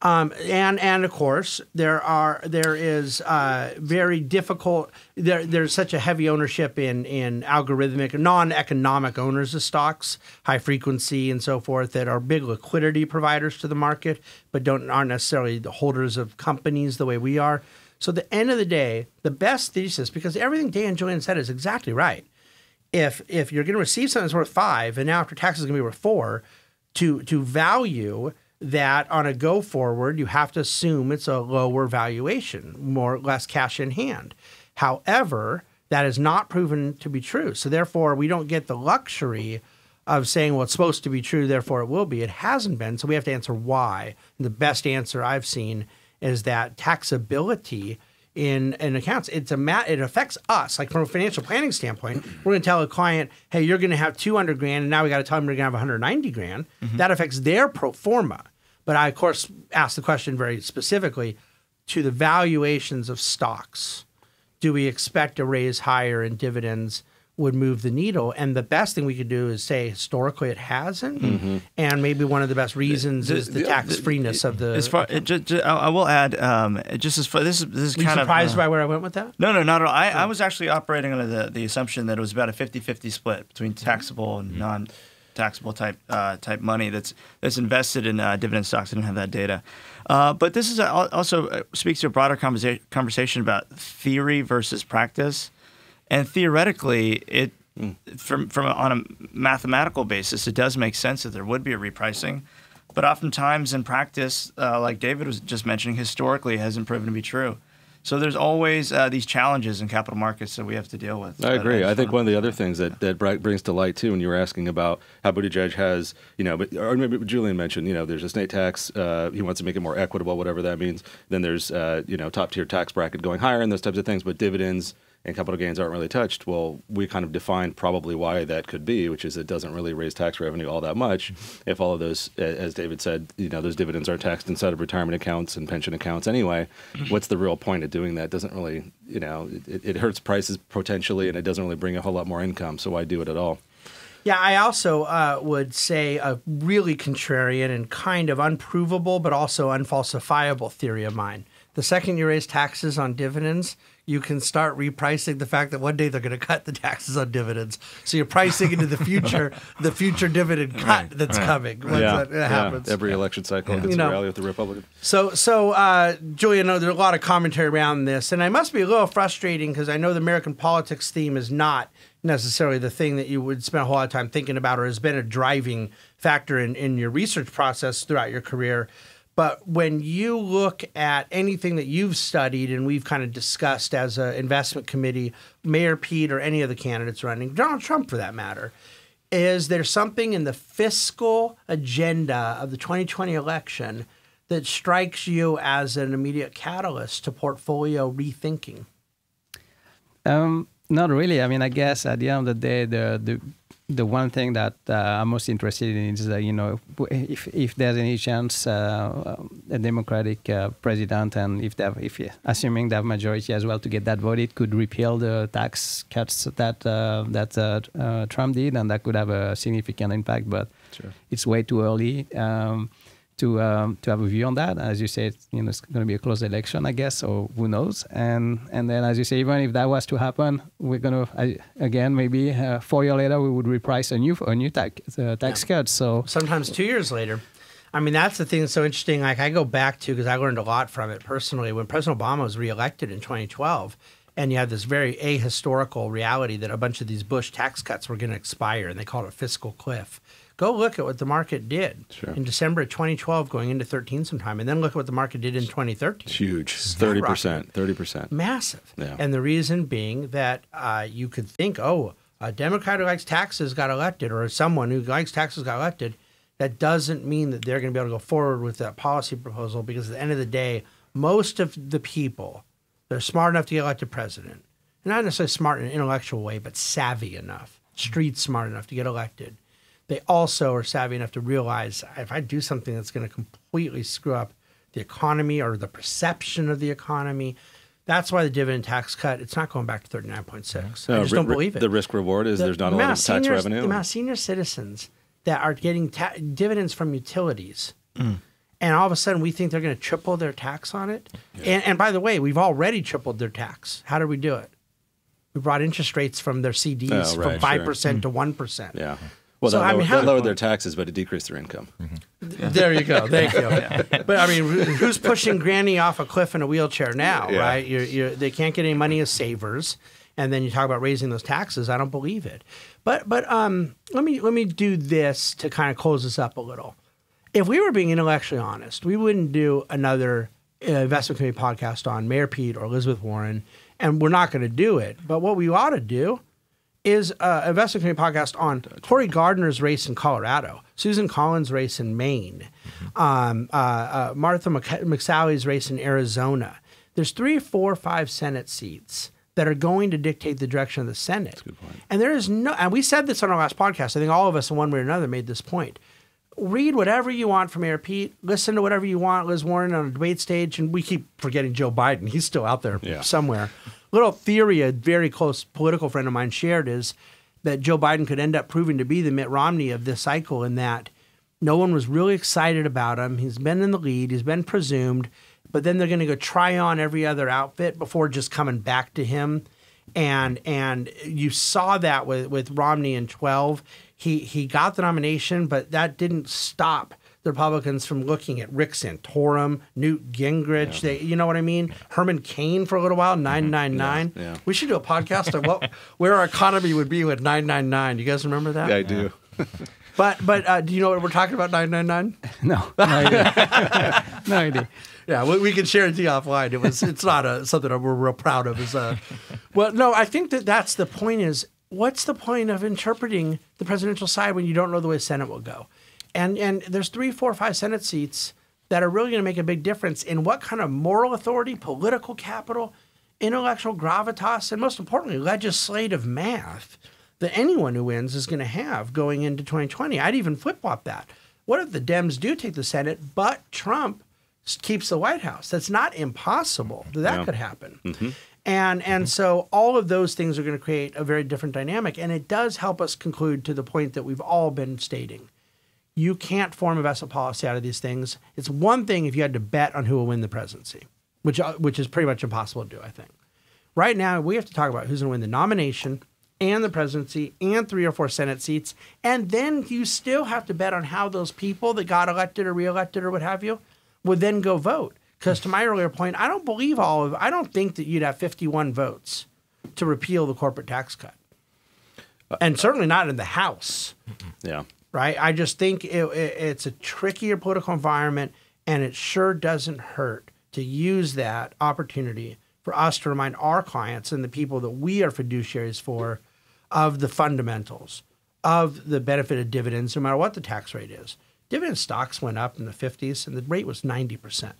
um, and and of course there are there is uh, very difficult there there's such a heavy ownership in in algorithmic non-economic owners of stocks high frequency and so forth that are big liquidity providers to the market but don't aren't necessarily the holders of companies the way we are so at the end of the day the best thesis because everything Dan Julien said is exactly right if if you're going to receive something that's worth five and now after taxes is going to be worth four, to to value that on a go forward, you have to assume it's a lower valuation, more or less cash in hand. However, that is not proven to be true. So therefore, we don't get the luxury of saying, well, it's supposed to be true, therefore it will be. It hasn't been. So we have to answer why. And the best answer I've seen is that taxability in, in accounts, it's a ma- it affects us. Like from a financial planning standpoint, we're going to tell a client, hey, you're going to have 200 grand, and now we got to tell them you're going to have 190 grand. Mm-hmm. That affects their pro forma. But I, of course, asked the question very specifically to the valuations of stocks do we expect a raise higher in dividends would move the needle? And the best thing we could do is say historically it hasn't, and maybe one of the best reasons the- is the the- tax freeness of the. As far, it, ju- ju- I will add, um, just as far, this is this is Were you kind surprised of uh, by where I went with that? No, no, not at all. I, I was actually operating under the, the assumption that it was about a 50-50 split between taxable and non-taxable type uh, type money that's that's invested in uh, dividend stocks. I didn't have that data, uh, but this is a, also uh, speaks to a broader conversa- conversation about theory versus practice, and theoretically, it from from a, on a mathematical basis, it does make sense that there would be a repricing. But oftentimes in practice, uh, like David was just mentioning, historically it hasn't proven to be true. So there's always uh, these challenges in capital markets that we have to deal with. I agree. just I think one of the other things that that brings to light too, when you were asking about how Buttigieg has, you know, but or maybe Julien mentioned, you know, there's a state tax. Uh, he wants to make it more equitable, whatever that means. Then there's, uh, you know, top tier tax bracket going higher and those types of things. But dividends and capital gains aren't really touched. Well, we kind of defined probably why that could be, which is it doesn't really raise tax revenue all that much if all of those, as David said, you know, those dividends are taxed inside of retirement accounts and pension accounts anyway. What's the real point of doing that? Doesn't really, you know, it, it hurts prices potentially, and it doesn't really bring a whole lot more income. So why do it at all? Yeah, I also uh, would say a really contrarian and kind of unprovable, but also unfalsifiable theory of mine. The second you raise taxes on dividends, you can start repricing the fact that one day they're going to cut the taxes on dividends. So you're pricing into the future, the future dividend cut that's coming once that happens. Every election cycle gets You a know. rally with the Republicans. So, so uh, Julien, I know there's a lot of commentary around this, and I must be a little frustrating because I know the American politics theme is not necessarily the thing that you would spend a whole lot of time thinking about, or has been a driving factor in, in your research process throughout your career. But when you look at anything that you've studied and we've kind of discussed as an investment committee, Mayor Pete or any of the candidates running, Donald Trump for that matter, is there something in the fiscal agenda of the 2020 election that strikes you as an immediate catalyst to portfolio rethinking? Um, not really. I mean, I guess at the end of the day, the the the one thing that uh, I'm most interested in is, uh, you know, if if there's any chance uh, a Democratic uh, president, and if they have, if assuming they have majority as well to get that voted, could repeal the tax cuts that uh, that uh, uh, Trump did, and that could have a significant impact. But Sure. it's way too early. Um, to um, to have a view on that. As you said, you know, it's going to be a close election, I guess, or who knows. And and then, as you say, even if that was to happen, we're going to again maybe uh, four years later we would reprice a new a new tax uh, tax cut. So Sometimes two years later. I mean, that's the thing that's so interesting. Like, I go back to because I learned a lot from it personally when President Obama was reelected in 2012. And you had this very ahistorical reality that a bunch of these Bush tax cuts were going to expire, and they called it a fiscal cliff. Go look at what the market did Sure. in December of 2012, going into 13 sometime, and then look at what the market did in 2013. It's huge. Thirty percent. Thirty percent. massive. Yeah. And the reason being that uh, you could think, oh, a Democrat who likes taxes got elected, or someone who likes taxes got elected. That doesn't mean that they're going to be able to go forward with that policy proposal because at the end of the day, most of the people they're smart enough to get elected president, and not necessarily smart in an intellectual way, but savvy enough, street smart enough to get elected. They also are savvy enough to realize if I do something that's going to completely screw up the economy or the perception of the economy, that's why the dividend tax cut. It's not going back to thirty nine point six. I just don't believe it. The risk reward is The- there's not the a lot of tax seniors- revenue. The amount of senior citizens that are getting ta- dividends from utilities, mm. and all of a sudden we think they're going to triple their tax on it. And, and by the way, we've already tripled their tax. How did we do it? We brought interest rates from their CDs Oh, from right, five sure. percent to mm. one percent. yeah. Well, So, they I mean, lowered, their taxes, but it decreased their income. There you go. Thank you. But I mean, who's pushing Granny off a cliff in a wheelchair now, Yeah. right? You're, you're, they can't get any money as savers, and then you talk about raising those taxes. I don't believe it. But but um, let me let me do this to kind of close this up a little. If we were being intellectually honest, we wouldn't do another uh, investment committee podcast on Mayor Pete or Elizabeth Warren, and we're not going to do it. But what we ought to do is uh, investment committee podcast on Cory Gardner's race in Colorado, Susan Collins' race in Maine, um, uh, uh, Martha Mc- McSally's race in Arizona. There's three, four, five Senate seats that are going to dictate the direction of the Senate. And there is no, and we said this on our last podcast. I think all of us, in one way or another, made this point. Read whatever you want from Mayor Pete. Listen to whatever you want, Liz Warren on a debate stage, and we keep forgetting Joe Biden. He's still out there Yeah. somewhere. Little theory a very close political friend of mine shared is that Joe Biden could end up proving to be the Mitt Romney of this cycle in that no one was really excited about him. He's been in the lead, he's been presumed, but then they're going to go try on every other outfit before just coming back to him. And and you saw that with, with Romney in 12. He he got the nomination, but that didn't stop the Republicans from looking at Rick Santorum, Newt Gingrich. They, you know what I mean? Herman Cain for a little while, 999. Yeah, yeah. We should do a podcast of what where our economy would be with 999. You guys remember that? Yeah, I do. But but uh, do you know what we're talking about 999? no, no idea. no idea. Yeah, we, we can share it to you offline. It was it's not a something that we're real proud of. Is uh, well, no, I think that that's the point. Is what's the point of interpreting the presidential side when you don't know the way the Senate will go? And and there's three, four, five Senate seats that are really going to make a big difference in what kind of moral authority, political capital, intellectual gravitas, and most importantly, legislative math that anyone who wins is going to have going into 2020. I'd even flip flop that. What if the Dems do take the Senate, but Trump keeps the White House? That's not impossible. That Yeah. could happen. Mm-hmm. And and mm-hmm. so all of those things are going to create a very different dynamic, and it does help us conclude to the point that we've all been stating. You can't form investment policy out of these things. It's one thing if you had to bet on who will win the presidency, which uh, which is pretty much impossible to do. I think. Right now, we have to talk about who's going to win the nomination and the presidency and three or four Senate seats, and then you still have to bet on how those people that got elected or reelected or what have you would then go vote. Because to my earlier point, I don't believe all of. I don't think that you'd have 51 votes to repeal the corporate tax cut, and certainly not in the House Yeah. Right? I just think it, it, it's a trickier political environment, and it sure doesn't hurt to use that opportunity for us to remind our clients and the people that we are fiduciaries for of the fundamentals of the benefit of dividends, no matter what the tax rate is. Dividend stocks went up in the 50s, and the rate was 90%.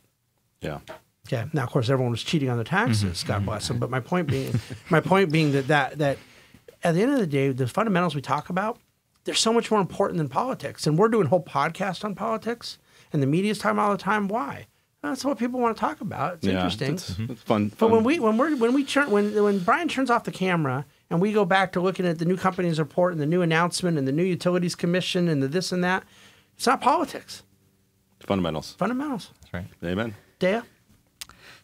Yeah. Okay. Now, of course, everyone was cheating on their taxes. Mm-hmm. God bless mm-hmm. them. But my point being, my point being that that that at the end of the day, the fundamentals we talk about, they're so much more important than politics. And we're doing a whole podcast on politics, and the media's talking all the time. Why? That's what people want to talk about. It's yeah. interesting. It's, it's fun. But when we when we're when we turn when when Brian turns off the camera and we go back to looking at the new company's report and the new announcement and the new utilities commission and the this and that, it's not politics. fundamentals. Fundamentals. That's right. Amen. Deiya?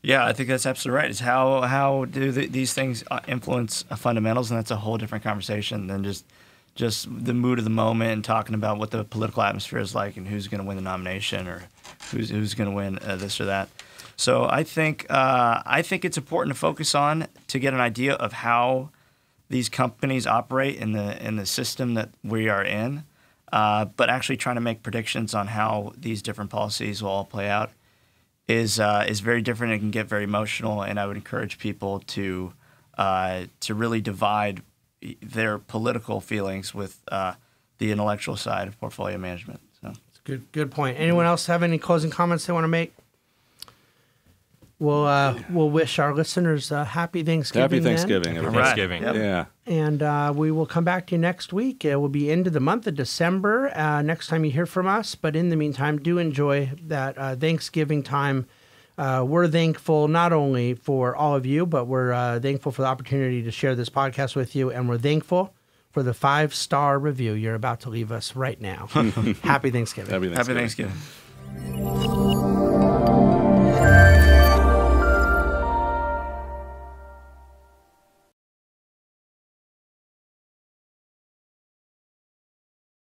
Yeah, I think that's absolutely right. It's how how do the, these things uh, influence uh, fundamentals, and that's a whole different conversation than just just the mood of the moment and talking about what the political atmosphere is like and who's going to win the nomination or who's who's going to win uh, this or that. So I think uh, I think it's important to focus on to get an idea of how these companies operate in the in the system that we are in, uh, but actually trying to make predictions on how these different policies will all play out is uh, is very different. It can get very emotional, and I would encourage people to uh, to really divide their political feelings with uh, the intellectual side of portfolio management. So. It's good, good point. Anyone else have any closing comments they want to make? We'll uh, we'll wish our listeners a happy Thanksgiving. Happy then. Thanksgiving, everybody. Right. Thanksgiving. Yep. Yeah. and uh, we will come back to you next week. It will be into the month of December. Uh, next time you hear from us, but in the meantime, do enjoy that uh, Thanksgiving time. Uh, we're thankful not only for all of you, but we're uh, thankful for the opportunity to share this podcast with you, and we're thankful for the five star review you're about to leave us right now. Happy Thanksgiving. Happy Thanksgiving. Happy Thanksgiving.